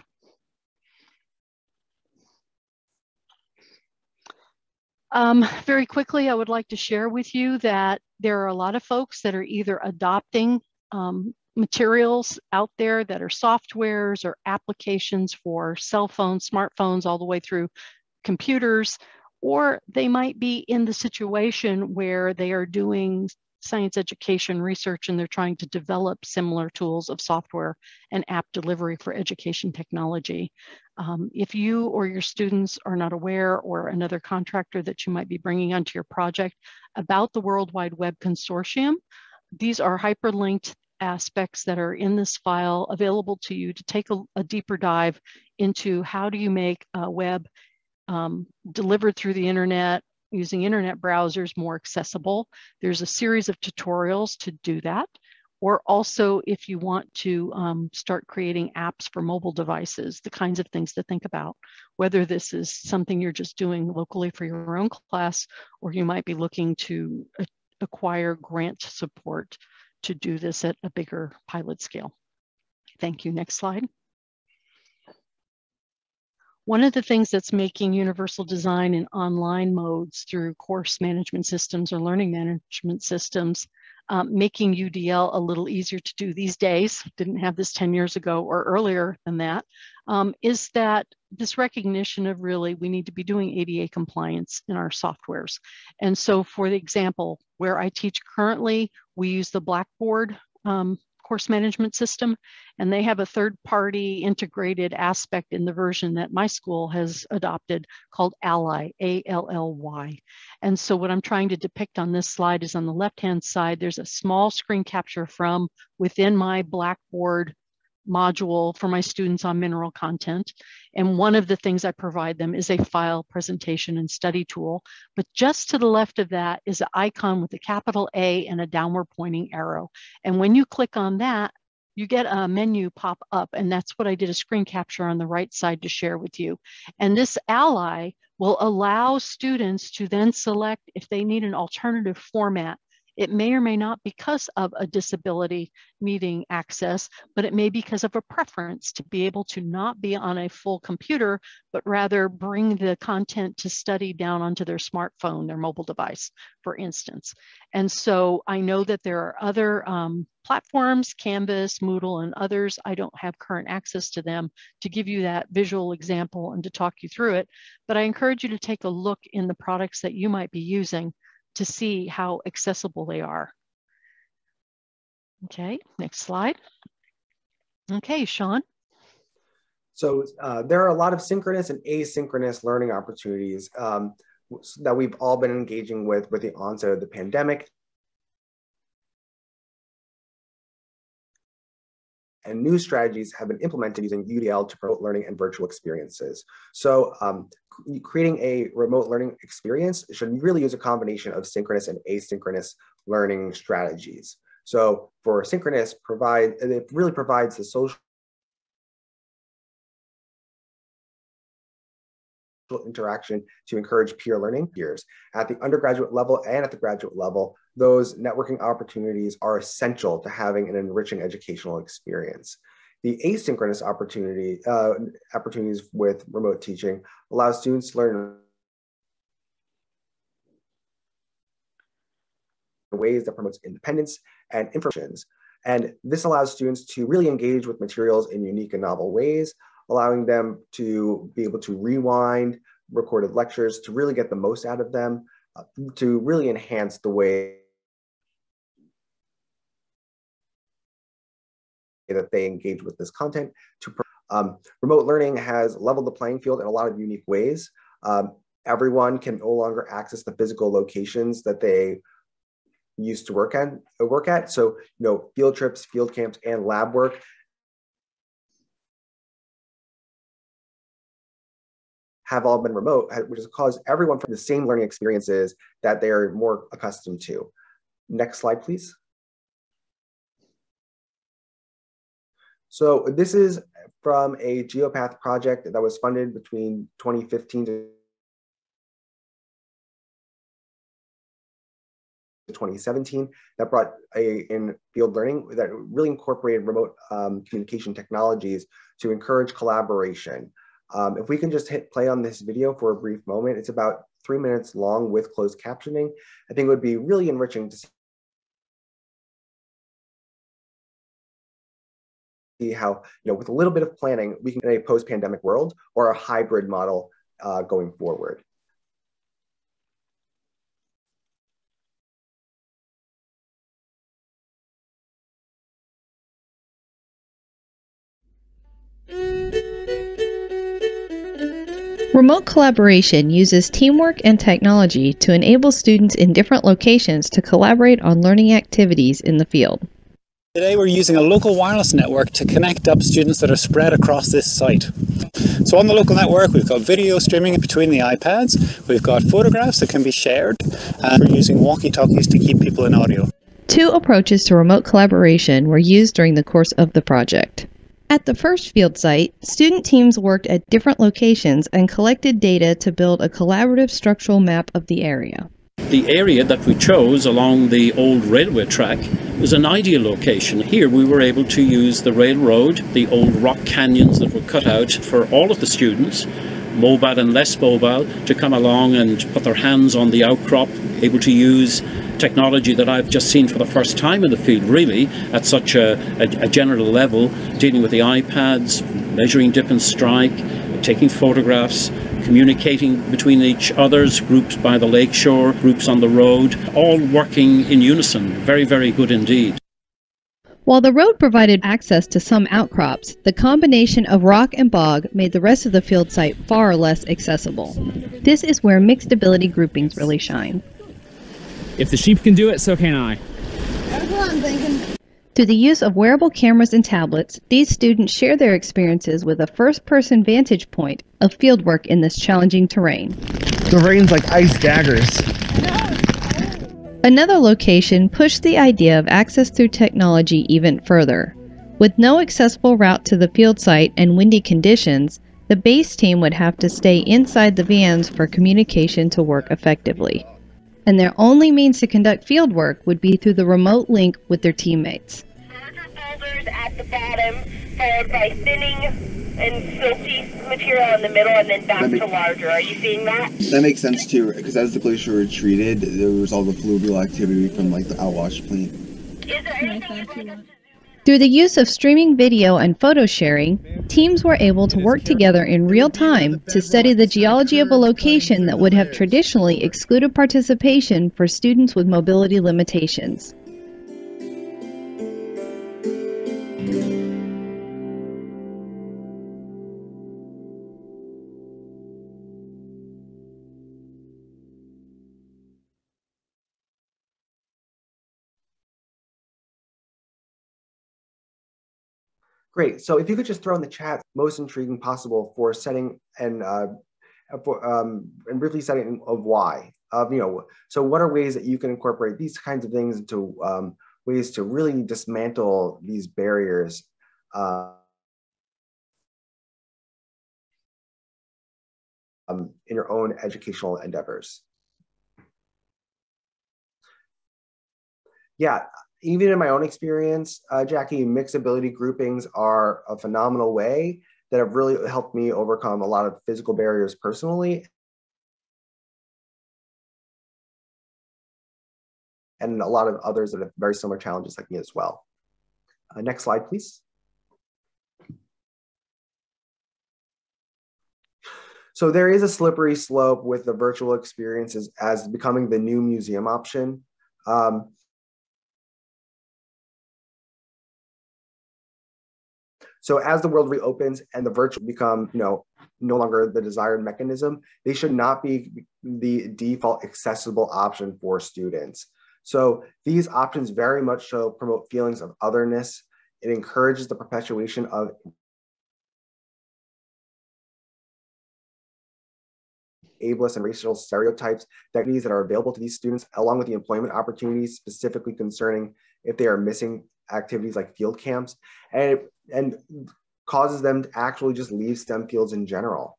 Um, very quickly, I would like to share with you that there are a lot of folks that are either adopting um, materials out there that are softwares or applications for cell phones, smartphones, all the way through computers, or they might be in the situation where they are doing science education research and they're trying to develop similar tools of software and app delivery for education technology. Um, if you or your students are not aware or another contractor that you might be bringing onto your project about the World Wide Web Consortium, these are hyperlinked aspects that are in this file available to you to take a, a deeper dive into how do you make a web um, delivered through the internet using internet browsers more accessible. There's a series of tutorials to do that. Or also if you want to um, start creating apps for mobile devices, the kinds of things to think about, whether this is something you're just doing locally for your own class, or you might be looking to acquire grant support to do this at a bigger pilot scale. Thank you. Next slide. One of the things that's making universal design in online modes through course management systems or learning management systems, um, making UDL a little easier to do these days, didn't have this 10 years ago or earlier than that, um, is that this recognition of really we need to be doing ADA compliance in our softwares. And so for the example, where I teach currently, we use the Blackboard um, course management system, and they have a third party integrated aspect in the version that my school has adopted called Ally, A-L-L-Y. And so what I'm trying to depict on this slide is on the left-hand side, there's a small screen capture from within my Blackboard module for my students on mineral content. And one of the things I provide them is a file presentation and study tool. But just to the left of that is an icon with a capital A and a downward pointing arrow. And when you click on that, you get a menu pop up. And that's what I did a screen capture on the right side to share with you. And this ally will allow students to then select if they need an alternative format It may or may not because of a disability needing access, but it may because of a preference to be able to not be on a full computer, but rather bring the content to study down onto their smartphone, their mobile device, for instance. And so I know that there are other um, platforms, Canvas, Moodle, and others. I don't have current access to them to give you that visual example and to talk you through it. But I encourage you to take a look in the products that you might be using to see how accessible they are. Okay, next slide. Okay, Sean. So uh, there are a lot of synchronous and asynchronous learning opportunities um, that we've all been engaging with with the onset of the pandemic. And new strategies have been implemented using UDL to promote learning and virtual experiences. So um, creating a remote learning experience should really use a combination of synchronous and asynchronous learning strategies. So for synchronous, provide it really provides the social interaction to encourage peer learning peers. At the undergraduate level and at the graduate level, those networking opportunities are essential to having an enriching educational experience. The asynchronous opportunity uh, opportunities with remote teaching allow students to learn ways that promotes independence and information. And this allows students to really engage with materials in unique and novel ways, allowing them to be able to rewind recorded lectures to really get the most out of them, uh, to really enhance the way that they engage with this content. To um, remote learning has leveled the playing field in a lot of unique ways. Um, everyone can no longer access the physical locations that they used to work at. Work at. So, you know, field trips, field camps, and lab work have all been remote, which has caused everyone from the same learning experiences that they're more accustomed to. Next slide, please. So this is from a GeoPath project that was funded between 2015 to 2017 that brought a, in field learning that really incorporated remote um, communication technologies to encourage collaboration. Um, if we can just hit play on this video for a brief moment, it's about three minutes long with closed captioning. I think it would be really enriching to see how, you know, with a little bit of planning, we can in a post-pandemic world or a hybrid model uh, going forward. Remote collaboration uses teamwork and technology to enable students in different locations to collaborate on learning activities in the field. Today we're using a local wireless network to connect up students that are spread across this site. So on the local network we've got video streaming between the iPads, we've got photographs that can be shared, and we're using walkie-talkies to keep people in audio. Two approaches to remote collaboration were used during the course of the project. At the first field site, student teams worked at different locations and collected data to build a collaborative structural map of the area. The area that we chose along the old railway track was an ideal location. Here we were able to use the railroad, the old rock canyons that were cut out for all of the students, mobile and less mobile, to come along and put their hands on the outcrop, able to use technology that I've just seen for the first time in the field, really, at such a, a, a general level, dealing with the iPads, measuring dip and strike, taking photographs, communicating between each other's groups by the lakeshore, groups on the road, all working in unison. Very, very good indeed. While the road provided access to some outcrops, the combination of rock and bog made the rest of the field site far less accessible. This is where mixed ability groupings really shine. If the sheep can do it, so can I. Through the use of wearable cameras and tablets, these students share their experiences with a first-person vantage point of fieldwork in this challenging terrain. The rain's like ice daggers. Another location pushed the idea of access through technology even further. With no accessible route to the field site and windy conditions, the base team would have to stay inside the vans for communication to work effectively. And their only means to conduct field work would be through the remote link with their teammates. Larger boulders at the bottom, followed by thinning and silty material in the middle, and then back to larger. Are you seeing that? That makes sense too, because as the glacier retreated, there was all the fluvial activity from like the outwash plain. Through the use of streaming video and photo sharing, teams were able to work together in real time to study the geology of a location that would have traditionally excluded participation for students with mobility limitations. Great. So if you could just throw in the chat most intriguing possible for setting and uh, for um, and briefly setting of why of you know so what are ways that you can incorporate these kinds of things into um, ways to really dismantle these barriers uh, um, in your own educational endeavors. Yeah, even in my own experience, uh, Jackie, mixability groupings are a phenomenal way that have really helped me overcome a lot of physical barriers personally. And a lot of others that have very similar challenges like me as well. Uh, next slide, please. So there is a slippery slope with the virtual experiences as becoming the new museum option. Um, So as the world reopens and the virtual become, you know, no longer the desired mechanism, they should not be the default accessible option for students. So these options very much so promote feelings of otherness. It encourages the perpetuation of ableist and racial stereotypes that are available to these students, along with the employment opportunities specifically concerning if they are missing activities like field camps. And and causes them to actually just leave STEM fields in general.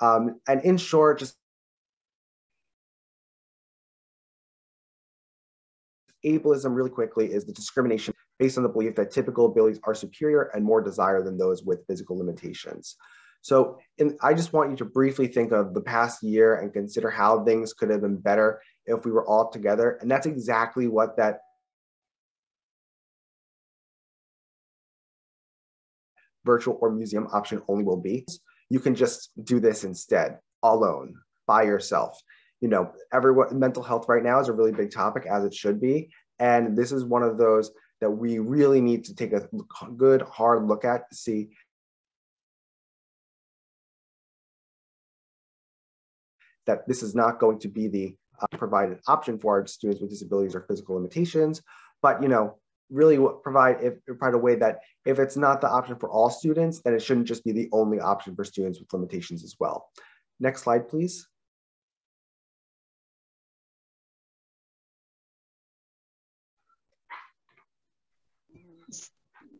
Um, and in short, just ableism really quickly is the discrimination based on the belief that typical abilities are superior and more desired than those with physical limitations. So in, I just want you to briefly think of the past year and consider how things could have been better if we were all together. And that's exactly what that virtual or museum option only will be. You can just do this instead alone by yourself. You know, everyone mental health right now is a really big topic as it should be. And this is one of those that we really need to take a good hard look at to see that this is not going to be the uh, provided option for our students with disabilities or physical limitations. But you know, really provide if provide a way that if it's not the option for all students, then it shouldn't just be the only option for students with limitations as well. Next slide, please.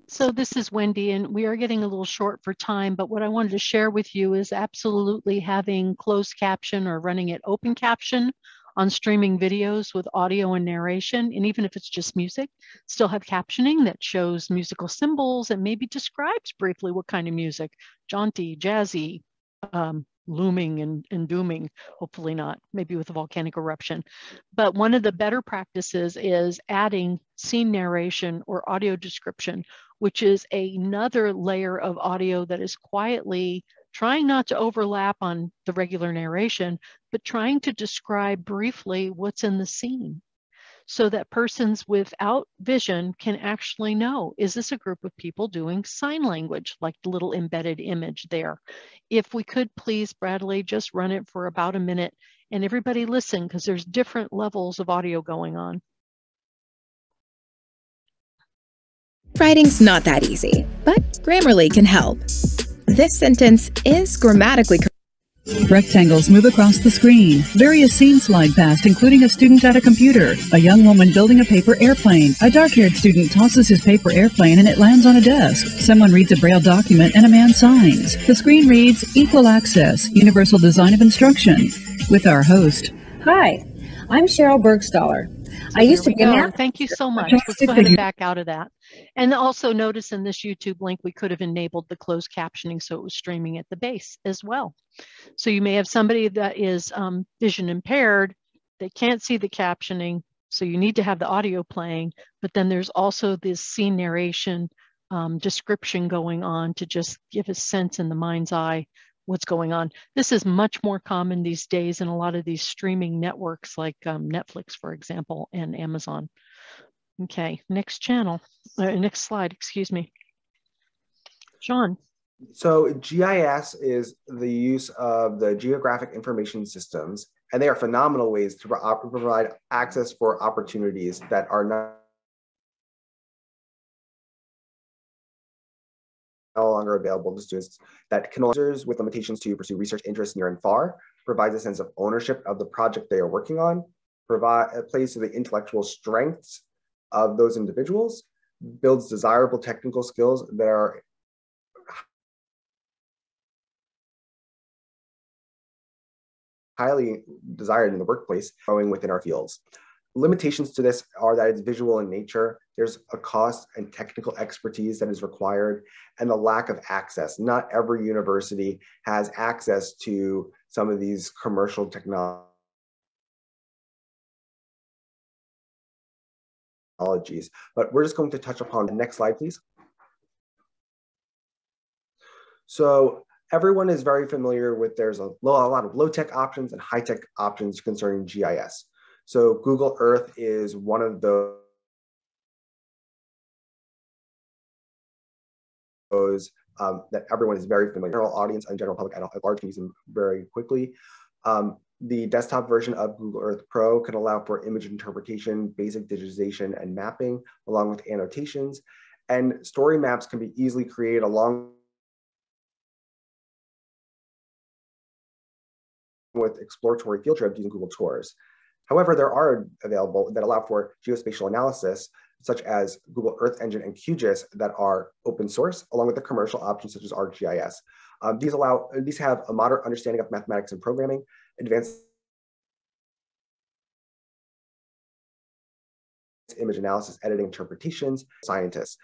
So this is Wendy, and we are getting a little short for time, but what I wanted to share with you is absolutely having closed caption or running it open caption on streaming videos with audio and narration. And even if it's just music, still have captioning that shows musical symbols and maybe describes briefly what kind of music, jaunty, jazzy, um, looming and, and dooming, hopefully not, maybe with a volcanic eruption. But one of the better practices is adding scene narration or audio description, which is another layer of audio that is quietly trying not to overlap on the regular narration, but trying to describe briefly what's in the scene so that persons without vision can actually know, is this a group of people doing sign language, like the little embedded image there? If we could please, Bradley, just run it for about a minute and everybody listen because there's different levels of audio going on. Writing's not that easy, but Grammarly can help. This sentence is grammatically correct. Rectangles move across the screen. Various scenes slide past, including a student at a computer, a young woman building a paper airplane. A dark-haired student tosses his paper airplane and it lands on a desk. Someone reads a braille document and a man signs. The screen reads Equal Access, Universal Design of Instruction, with our host. Hi, I'm Sheryl Burgstahler. I used to be go. Thank you so much. Let's go ahead and back out of that. And also notice in this YouTube link, we could have enabled the closed captioning so it was streaming at the base as well. So you may have somebody that is um, vision impaired, they can't see the captioning, so you need to have the audio playing, but then there's also this scene narration um, description going on to just give a sense in the mind's eye what's going on. This is much more common these days in a lot of these streaming networks like um, Netflix, for example, and Amazon. Okay, next channel, uh, next slide, excuse me. Sean. So GIS is the use of the geographic information systems, and they are phenomenal ways to provide access for opportunities that are not no longer available to students that can with limitations to pursue research interests near and far, provides a sense of ownership of the project they are working on, provide uh, plays to the intellectual strengths of those individuals, builds desirable technical skills that are highly desired in the workplace growing within our fields. Limitations to this are that it's visual in nature, there's a cost and technical expertise that is required, and the lack of access. Not every university has access to some of these commercial technologies. But we're just going to touch upon the next slide, please. So everyone is very familiar with there's a, low, a lot of low-tech options and high-tech options concerning GIS. So Google Earth is one of those um, that everyone is very familiar. General audience and general public at large can use them very quickly. Um, the desktop version of Google Earth Pro can allow for image interpretation, basic digitization, and mapping, along with annotations. And story maps can be easily created along with exploratory field trips using Google Tours. However, there are available that allow for geospatial analysis, such as Google Earth Engine and QGIS that are open source, along with the commercial options such as ArcGIS. Um, these allow these have a moderate understanding of mathematics and programming, advanced image analysis, editing, interpretations, scientists.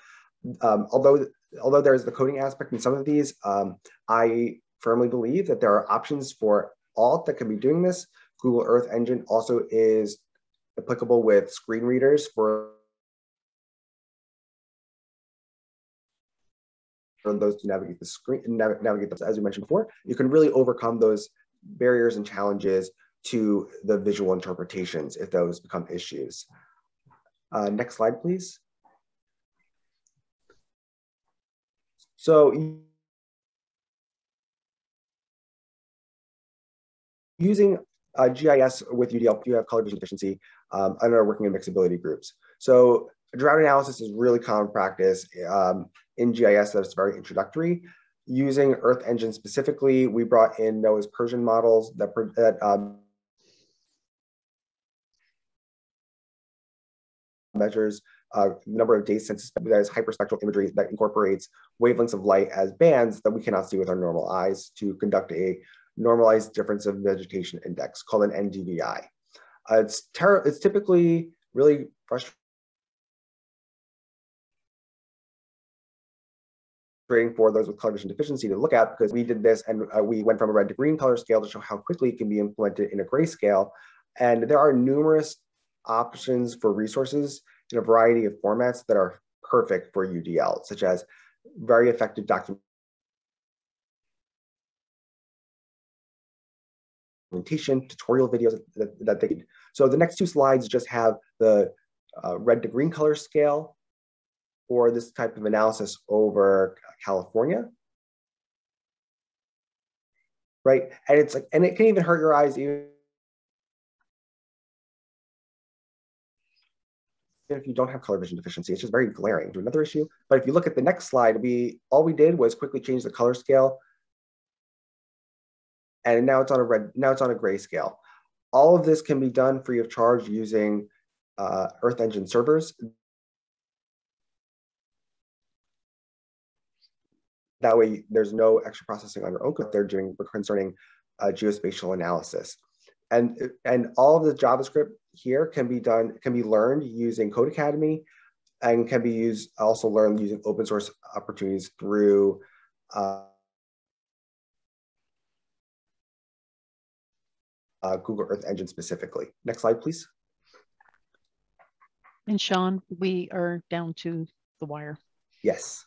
Um, although although there is the coding aspect in some of these, um, I firmly believe that there are options for all that can be doing this, Google Earth Engine also is applicable with screen readers for those to navigate the screen navigate those, as we mentioned before, you can really overcome those barriers and challenges to the visual interpretations if those become issues. Uh, next slide, please. So using uh, GIS with UDL, you have color vision deficiency um, and are working in mixed ability groups. So drought analysis is really common practice um, in GIS that's very introductory. Using Earth Engine specifically, we brought in NOAA's PERSIANN models that, that um, measures uh, number of days census that is hyperspectral imagery that incorporates wavelengths of light as bands that we cannot see with our normal eyes to conduct a normalized difference of vegetation index called an NDVI. Uh, it's, it's typically really frustrating for those with color vision deficiency to look at because we did this and uh, we went from a red to green color scale to show how quickly it can be implemented in a grayscale. And there are numerous options for resources in a variety of formats that are perfect for UDL, such as very effective document implementation, tutorial videos that, that they So the next two slides just have the uh, red to green color scale for this type of analysis over California. Right, and it's like, and it can even hurt your eyes even if you don't have color vision deficiency, it's just very glaring to another issue. But if you look at the next slide, we all we did was quickly change the color scale and now it's on a red, now it's on a grayscale. All of this can be done free of charge using uh, Earth Engine servers. That way, there's no extra processing on your own code. They're doing concerning uh, geospatial analysis. and and all of the JavaScript here can be done can be learned using Codecademy, and can be used also learned using open source opportunities through. Uh, uh, Google Earth Engine specifically. Next slide, please. And Sean, we are down to the wire. Yes.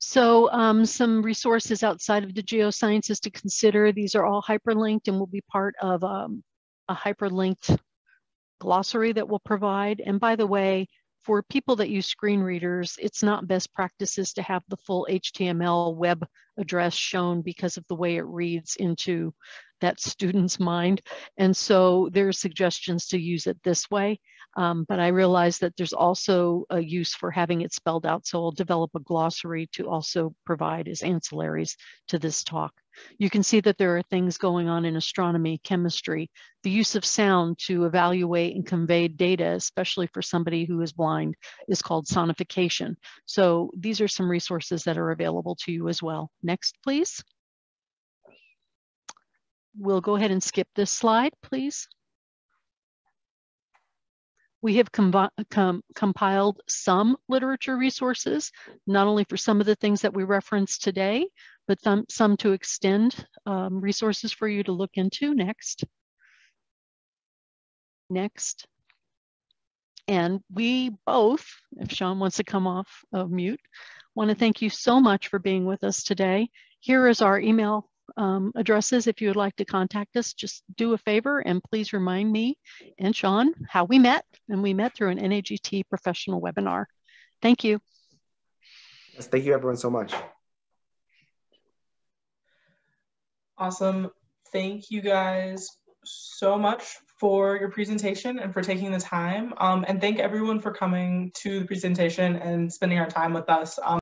So um, some resources outside of the geosciences to consider. These are all hyperlinked and will be part of um, a hyperlinked glossary that we'll provide. And by the way, for people that use screen readers, it's not best practices to have the full HTML web address shown because of the way it reads into that student's mind. And so there are suggestions to use it this way. Um, but I realize that there's also a use for having it spelled out. So I'll develop a glossary to also provide as ancillaries to this talk. You can see that there are things going on in astronomy, chemistry, the use of sound to evaluate and convey data, especially for somebody who is blind, is called sonification. So these are some resources that are available to you as well. Next, please. We'll go ahead and skip this slide, please. We have com com compiled some literature resources, not only for some of the things that we referenced today, but some, to extend um, resources for you to look into next. Next. And we both, if Sean wants to come off of mute, want to thank you so much for being with us today. Here is our email um, addresses if you would like to contact us. Just do a favor and please remind me and Sean how we met. And we met through an NAGT professional webinar. Thank you. Yes, thank you everyone so much. Awesome. Thank you guys so much for your presentation and for taking the time. Um, and thank everyone for coming to the presentation and spending our time with us. Um,